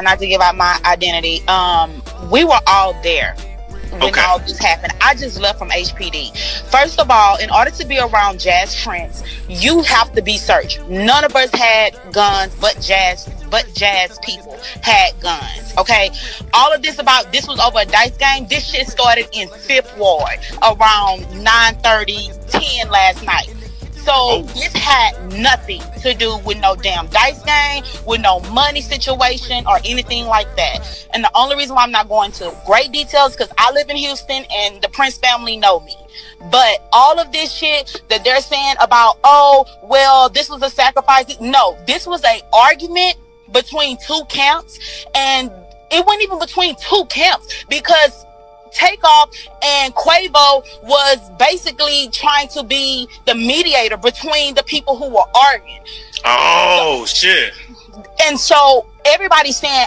not to give out my identity. Um, we were all there when Okay. all this happened. I just left from HPD. First of all, in order to be around J Prince, you have to be searched. None of us had guns, but Jazz, but Jazz people had guns. Okay, all of this about this was over a dice game. This shit started in Fifth Ward around 9:30, 10 last night. So this had nothing to do with no damn dice game, with no money situation or anything like that. And the only reason why I'm not going to great details because I live in Houston and the Prince family know me. But all of this shit that they're saying about, oh, well, this was a sacrifice. No, this was a argument between two camps, and it wasn't even between two camps because Takeoff and Quavo was basically trying to be the mediator between the people who were arguing. Oh shit. And so everybody's saying,